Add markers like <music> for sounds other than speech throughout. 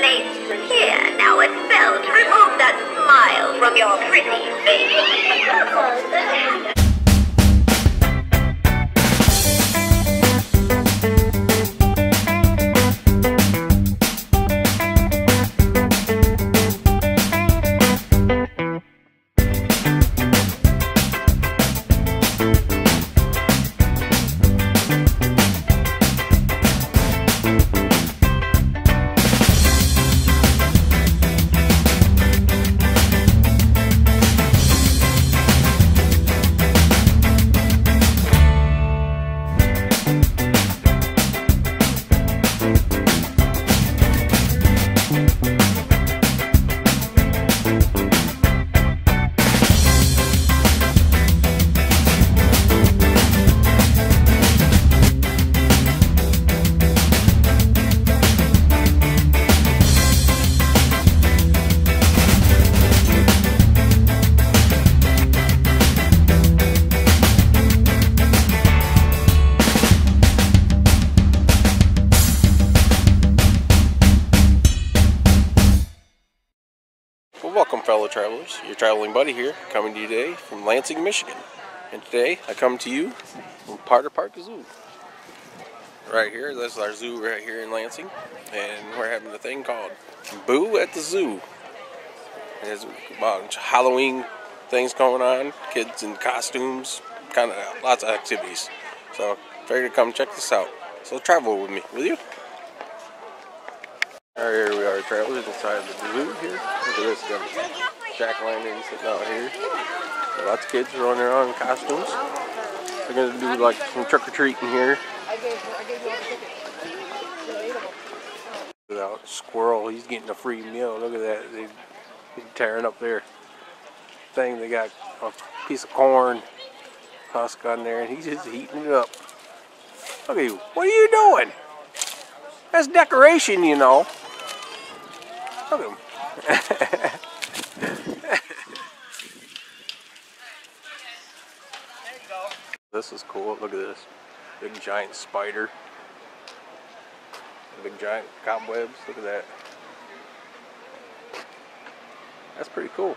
late. Here, now it's Belle to remove that smile from your pretty face. Traveling buddy here, coming to you today from Lansing, Michigan. And today I come to you from Potter Park Zoo. Right here, this is our zoo right here in Lansing, and we're having a thing called Boo at the Zoo. There's a bunch of Halloween things going on, kids in costumes, kind of lots of activities. So, figured to come check this out. So, travel with me, will you? Alright, here we are, travelers inside the zoo here. Look at this, Jack Landing sitting out here. Got lots of kids running their own costumes. They're gonna do like some trick or treating here. That squirrel, he's getting a free meal. Look at that, they, he's tearing up their thing. They got a piece of corn husk on there, and he's just heating it up. Look at you, what are you doing? That's decoration, you know. Look at him. <laughs> this is cool. Look at this. Big giant spider. Big giant cobwebs. Look at that. That's pretty cool.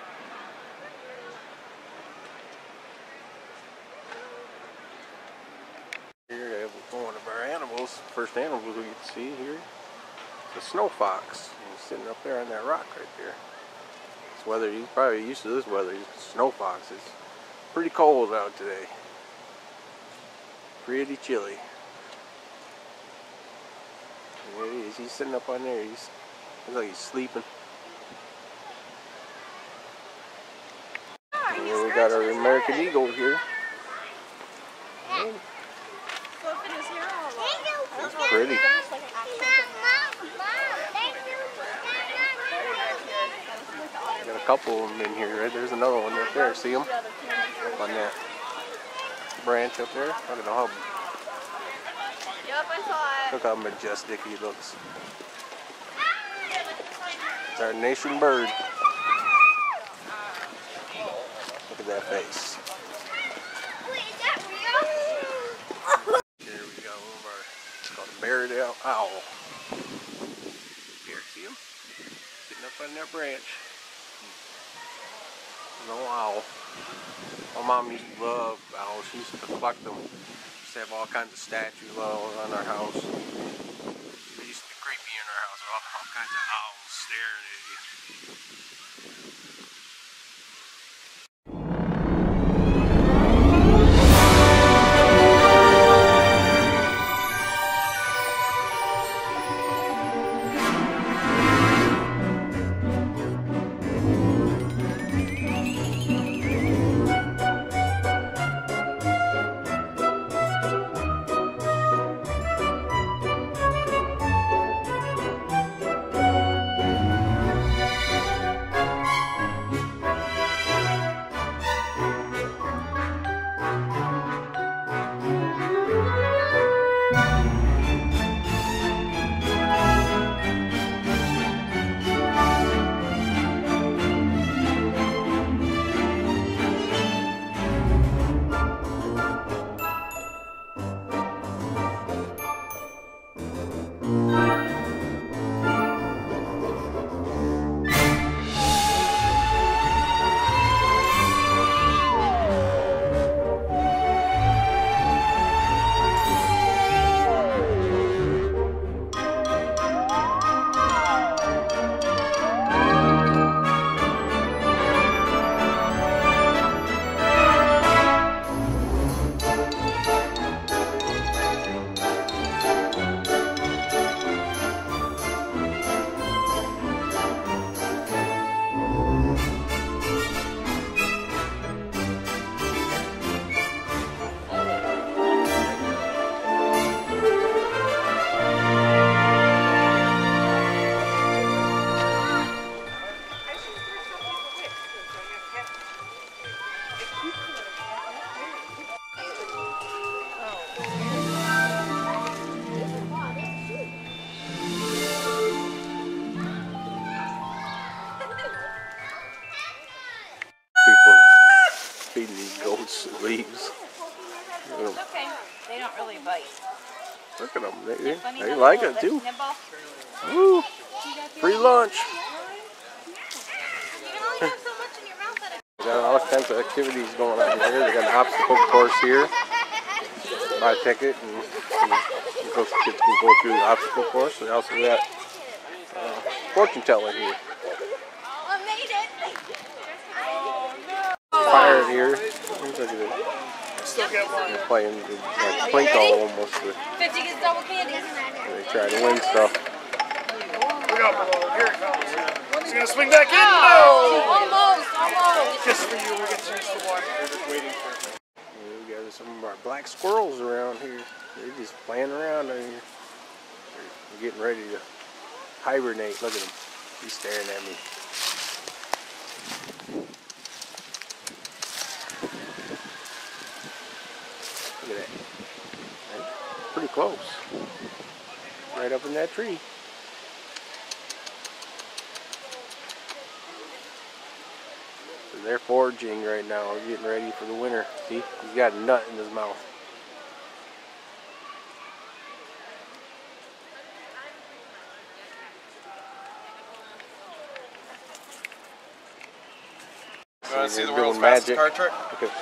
Here we have one of our animals. First animals we to see here. The snow fox. He's sitting up there on that rock right there. This weather, he's probably used to this weather. Snow fox. It's pretty cold out today. Pretty chilly. There he is. He's sitting up on there. He's looks like he's sleeping. And here we got our American Eagle here. It's pretty. Got a couple of them in here. Right? There's another one right there. See them? Up on that branch up there. I don't know how. Yep, I saw it. Look how majestic he looks. It's our nation bird. Look at that face. Here we go. One of our, it's called a barred owl. owl. Here, see him? Sitting up on that branch. No owl. My mom used to love owls. She used to collect them. She used to have all kinds of statues all around our house. They used to be creepy in our house. All, all kinds of owls staring at you. Much <laughs> got your mouth at a We got all kinds of activities going on here. They got an obstacle course here. Buy a ticket and, and go, kids can go through the obstacle course. They also got uh, fortune teller here. I it. Fire here. Look at it. They're playing like Plinko almost. With, 50 gets double candy. they try to win stuff. Look out below. Here it comes. He's gonna swing back in. Oh, No! almost, almost. Just for you, we'll get chance to watch. They're just waiting for it. And we got some of our black squirrels around here. They're just playing around out here. They're getting ready to hibernate. Look at him. He's staring at me. Look at that. Right? Pretty close. In that tree. So they're foraging right now, getting ready for the winter. See, he's got a nut in his mouth. You want to see the world's fastest magic. card trick? Okay.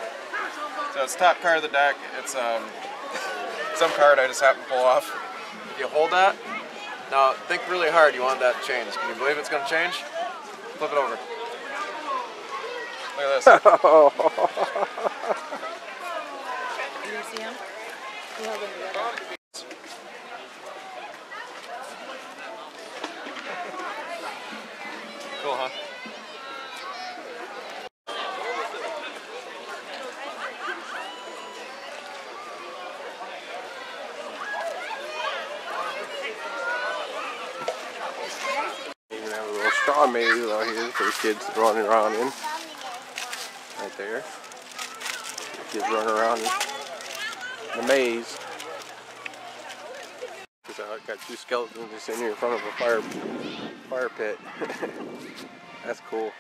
So it's top card of the deck. It's um some card I just happened to pull off. If you hold that, now think really hard. You want that to change. Can you believe it's going to change? Flip it over. Look at this. <laughs> Do you see him? You have him together. cool, huh? Even have a little straw maze out here for the kids running around in. Right there. The kids running around in the maze. Cause I got two skeletons just in here in front of a fire fire pit. <laughs> That's cool.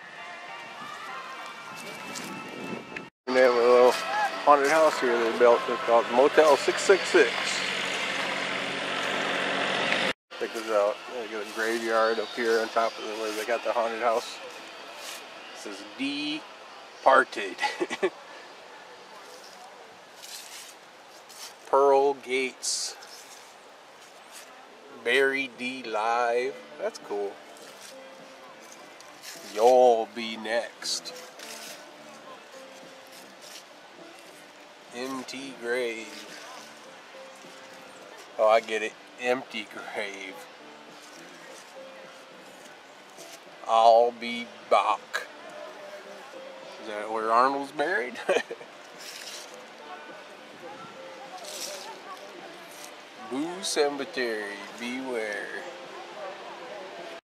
And they have a little haunted house here they built. It's called Motel 666. Check this out. They got a graveyard up here on top of the where they got the haunted house. It says Departed. <laughs> Pearl Gates. Barry D Live. That's cool. Y'all be next. MT Grave. Oh, I get it. Empty grave. I'll be back. Is that where Arnold's buried? <laughs> Boo Cemetery, beware.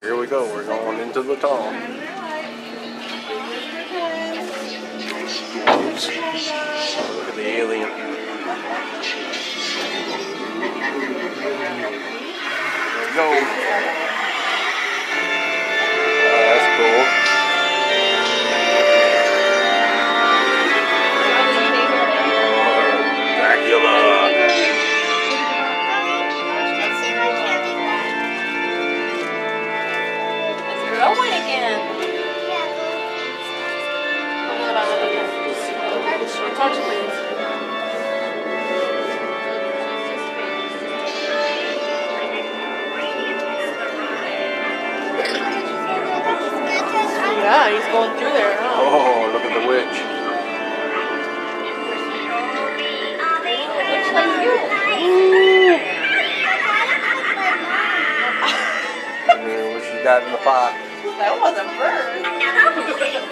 Here we go, we're going into the tunnel. Look at the alien. There we go. Oh, that's cool. Yeah, he's going through there, huh? Oh, look at the witch. Looks <laughs> like you. And then what she got in the pot. That wasn't bird.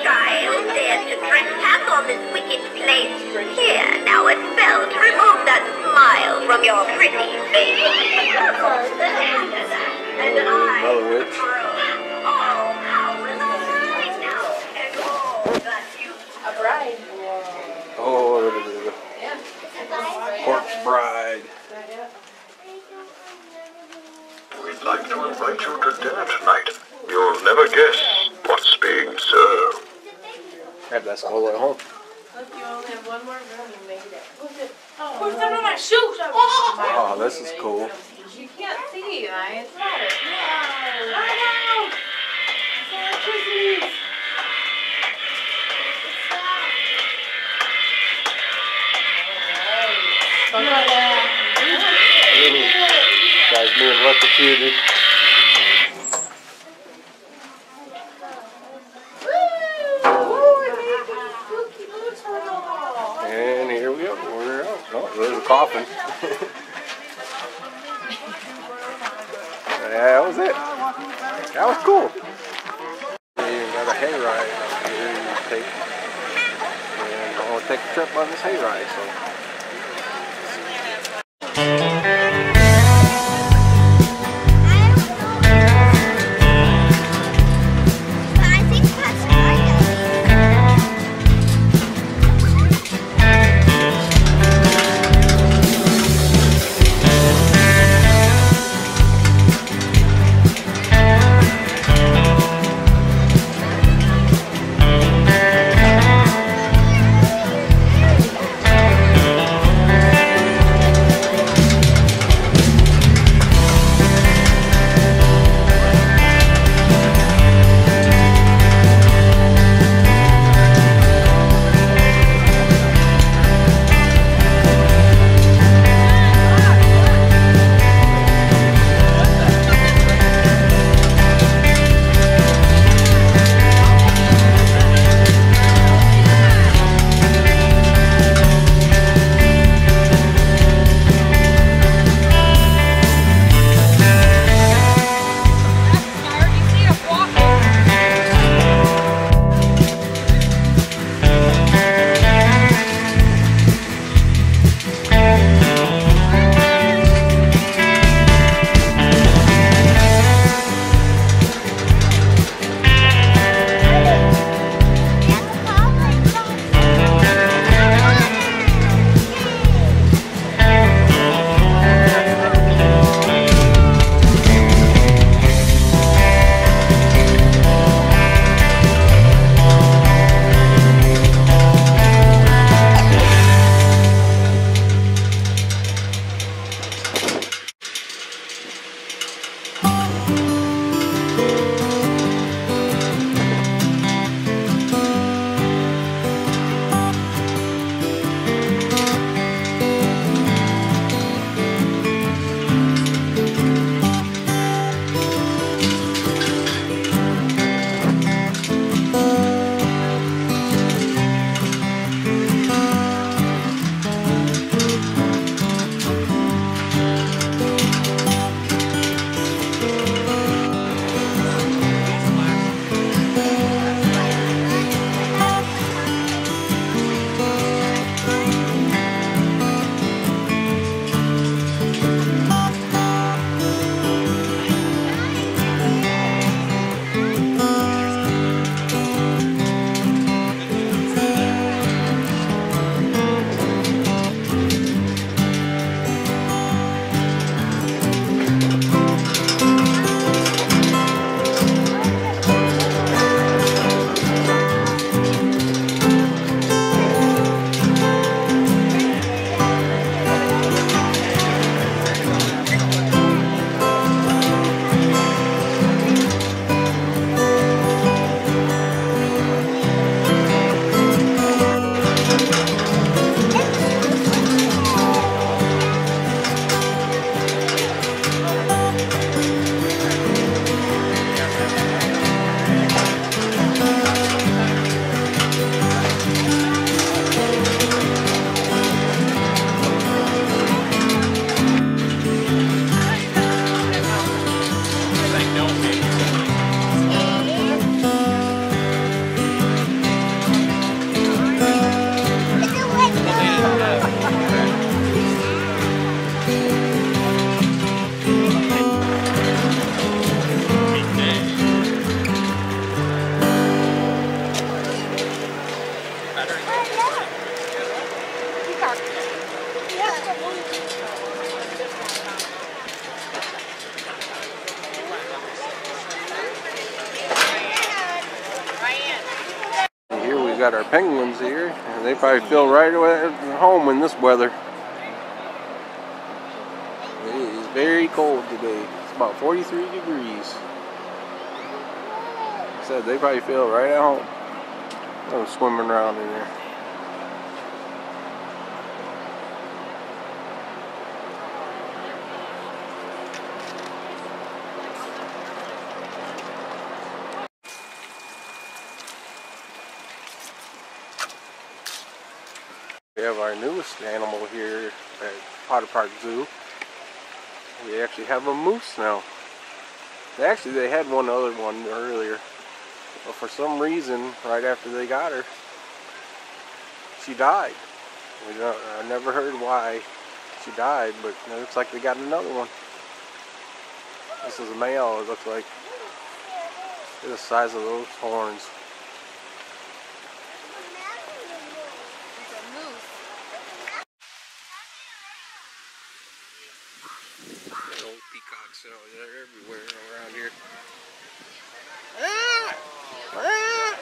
Child dared to trespass on this wicked place. Here, now expelled. Remove that smile from your pretty face. <laughs> and I like to invite you to dinner tonight. You'll never guess what's being served. Have that skull at home. Look, you only have one oh, more room. You made it. Who's it? Who's under my shoes? Oh, this is cool. You can't see, right? It's not it. Being electrocuted. got our penguins here, and they probably feel right at home in this weather. It is very cold today. It's about 43 degrees. Said so they probably feel right at home. I'm swimming around in there. Our newest animal here at Potter Park Zoo. We actually have a moose now. Actually, they had one other one earlier. But for some reason, right after they got her, she died. We don't, I never heard why she died, but it looks like they got another one. This is a male, it looks like. Look the size of those horns. Old peacocks, oh, they're everywhere around here. Ah! Ah!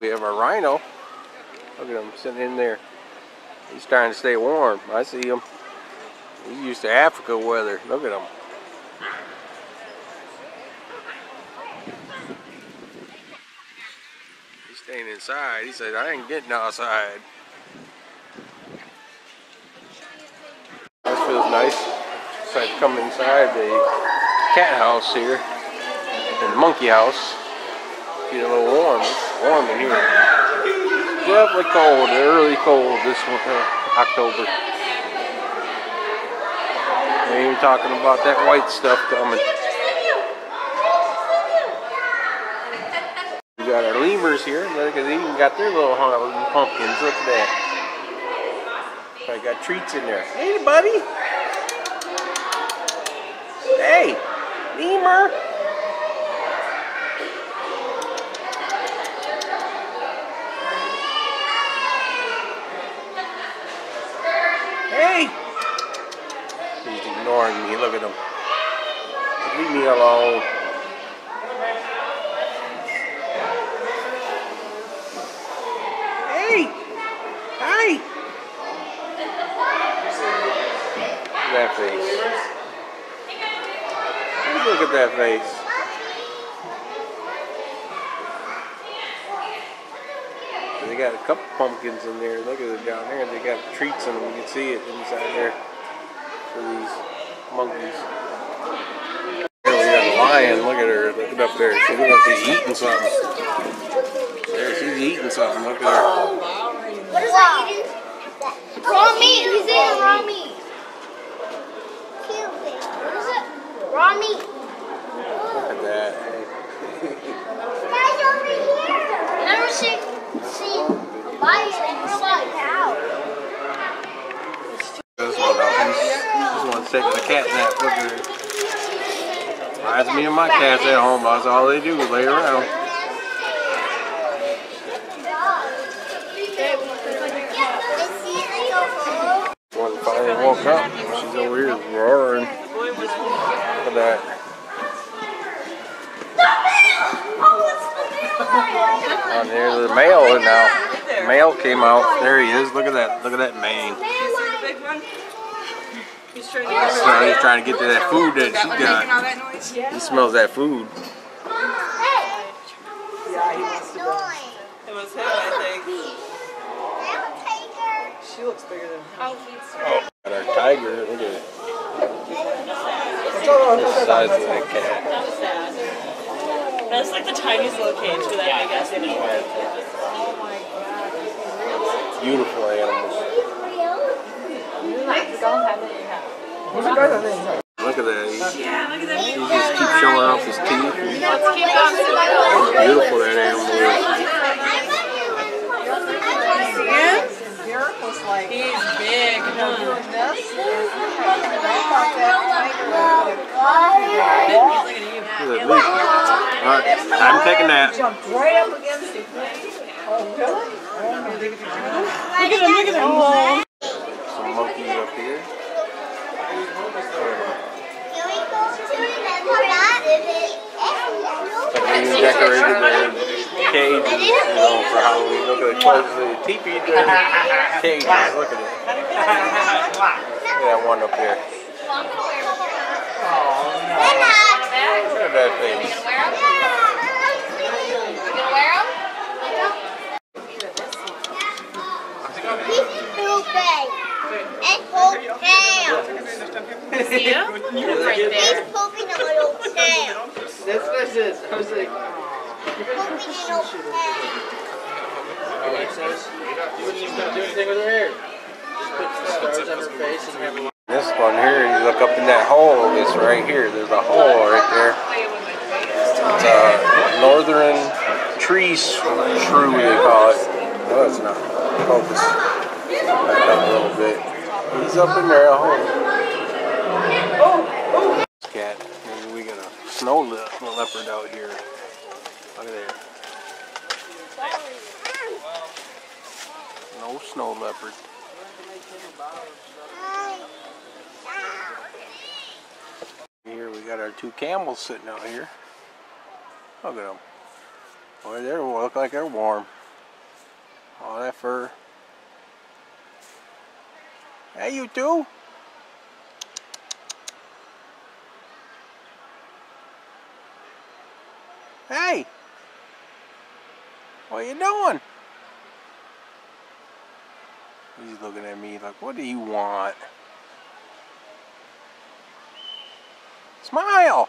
We have our rhino. Look at him sitting in there. He's trying to stay warm. I see him. He's used to Africa weather. Look at him. He's staying inside. He said, I ain't getting outside. This feels nice. Decided to come inside the cat house here. And monkey house. Get a little warm. It's warm in here. Definitely cold. Early cold this one, uh, October. We ain't talking about that white stuff coming. We got our lemurs here. Look they even got their little pumpkins. Look at that. I got treats in there. Hey, buddy. Hey, lemur. Hey. He's ignoring me. Look at him. Leave me alone. Hey! Hi! That face. Look at that face. They got a couple pumpkins in there. Look at it down there. They got treats in them. You can see it inside there for these monkeys. Here we got a lion. Look at her. Look up there. She looks like she's eating something. There, she's eating something. Look at her. What is that eating? Raw meat. He's eating raw meat. What is it? Raw meat. Look at that. Guys, over here. Never seen seen a lion in real life. How? This one, though, he's, this one's taking a cat nap. Her. Reminds me of my cats at home. That's all they do is lay around. One finally woke up. She's over here roaring. Look at that. On there, the male now. The male came out. There he is. Look at that. Look at that mane. Big one. He's trying to So he's trying to get to that food that she making got. all that noise. He smells that food. It was him, I think. She looks bigger than him. Oh, Got our tiger. Look at it. The size of that cat. That's like the tiniest little cage for that big ass animal. Oh my god. Beautiful animals. Look at that. He, that. he just keeps showing off his teeth. and beautiful that animal is. He's big. Look at that. Alright, to take a nap. Right up against it. Oh, really? Look at him, look at him. Some monkeys up here. They even decorated the cage you know, for Halloween. Look at the clothes, the teepee there. cages. Look at it. Look at that one up there. Look at that face. He's pooping. And hotel. See him? Right He's there. pooping in a hotel. That's what I said. I was like, Pooping in a hotel. it says, you wouldn't even do anything with her hair. Just put stars on her face and have a This one here, you look up in that hole, this right here, there's a hole right there. It's a northern tree shrew, they call it. No, it's not. Focus. Back up a little bit. He's up in there, a hole. This cat, maybe we got a snow le- leopard out here. Look at that. No snow leopard. Here we got our two camels sitting out here. Look at them. Boy, they look like they're warm. All that fur. Hey, you two. Hey. What you doing? He's looking at me like, what do you want? Smile!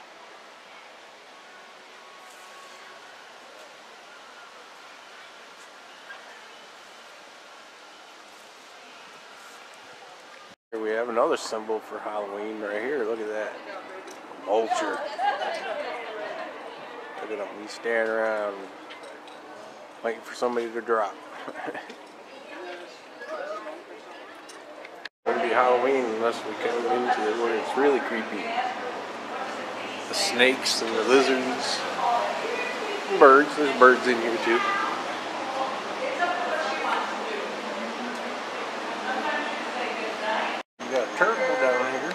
Here we have another symbol for Halloween right here. Look at that. Vulture. Look at him. He's staring around waiting for somebody to drop. Wouldn't be Halloween unless we come into it where it's really creepy. The snakes and the lizards. Birds. There's birds in here too. We got a turtle down here.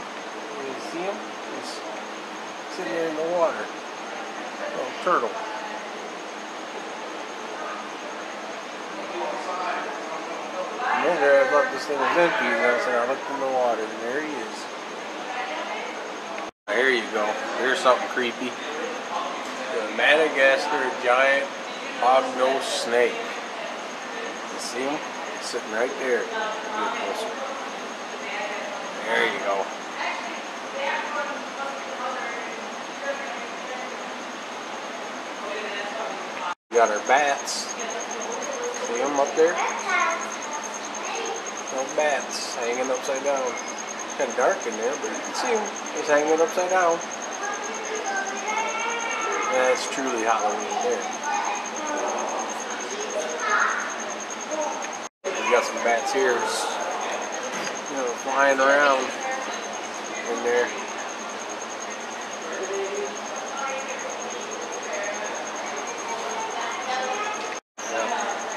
You see him? He's sitting there in the water. Little turtle. And then there I thought this thing was empty, and I said I looked in the water, and there he is. There you go. There's something creepy. The Madagascar giant hognose snake. You see him? He's sitting right there. There you go. We got our bats. See them up there? Little bats hanging upside down. Kind of dark in there, but you can see them just hanging upside down. That's truly Halloween there. We got some bats here, you know, flying around in there.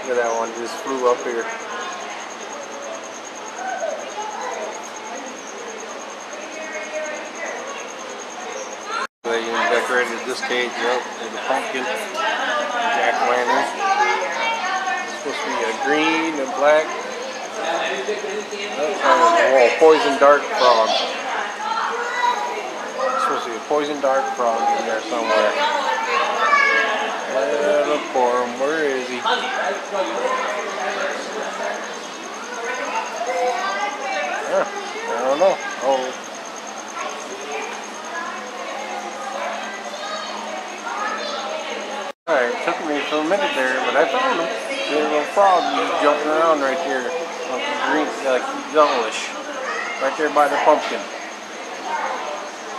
Look at that one just flew up here. They even decorated this cage up with a pumpkin, jack o' lantern. It's supposed to be a green and black. Oh, poison dart frog. It's supposed to be a poison dart frog in there somewhere. Uh, look for him. Where is he? Huh, I don't know. Oh. For a minute there, but I found him. There's a frog jumping around right there. Like green, like yellowish. Right there by the pumpkin.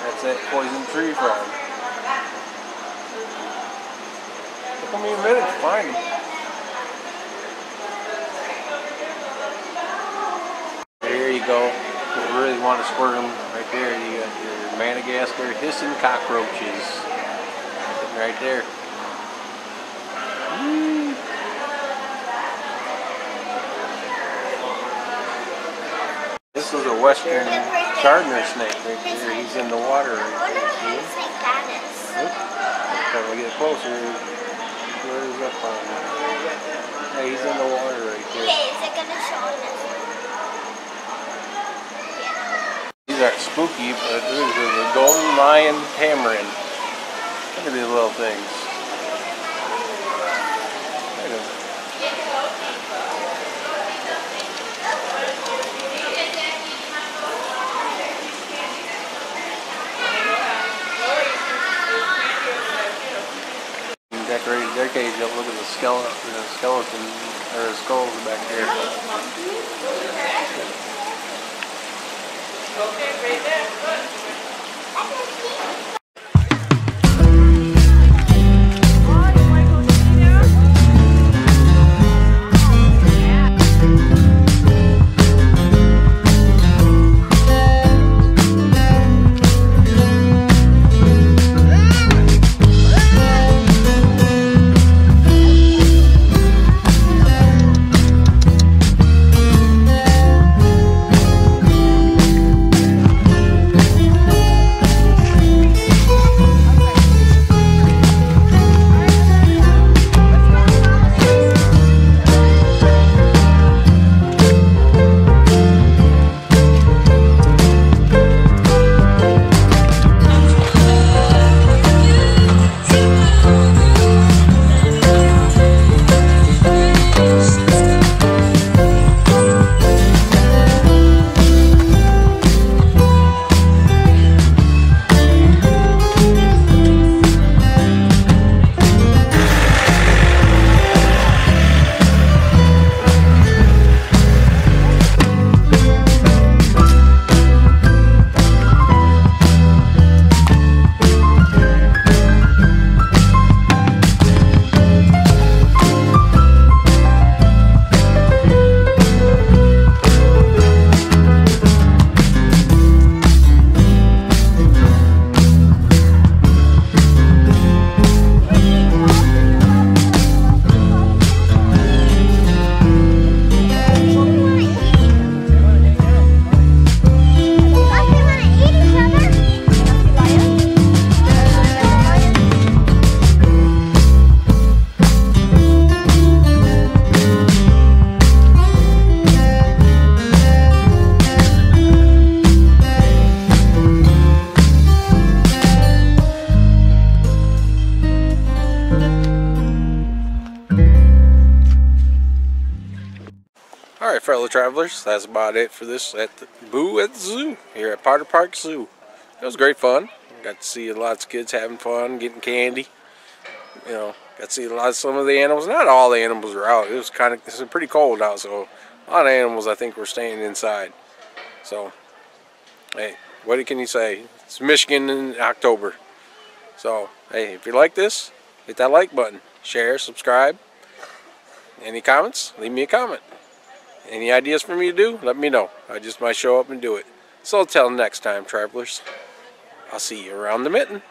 That's that poison tree frog. Took me a minute to find him. There you go. You really want to squirt them, right there you got your Madagascar hissing cockroaches. Right there. This is a western Chardner snake right there. He's in the water right there. See him? it's like that is. Oop. We get closer, where is up on him? Yeah, he's in the water right there. Okay, is it gonna show on this? These aren't spooky, but these are the golden lion tamarin. Look at these little things. Decorated their cage up. Look at the skeleton, the skeleton or skulls back there. All that's about it for this at the Boo at the Zoo here at Potter Park Zoo. It was great fun. Got to see lots of kids having fun, getting candy. You know, got to see a lot of some of the animals. Not all the animals were out. It was kind of it's pretty cold out, so a lot of animals I think were staying inside. So, hey, what can you say? It's Michigan in October. So, hey, if you like this, hit that like button, share, subscribe. Any comments? Leave me a comment. Any ideas for me to do? Let me know. I just might show up and do it. So until next time, travelers, I'll see you around the mitten.